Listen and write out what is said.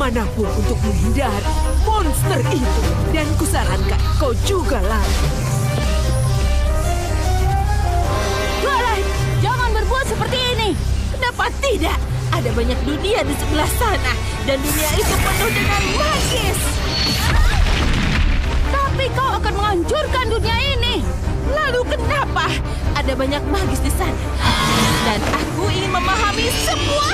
ke mana pun untuk menghindari monster itu. Dan kusarankan kau juga lari. Lari, jangan berbuat seperti ini. Kenapa tidak? Ada banyak dunia di sebelah sana. Dan dunia itu penuh dengan magis. Tapi kau akan menghancurkan dunia ini. Lalu kenapa? Ada banyak magis di sana. Dan aku ingin memahami semua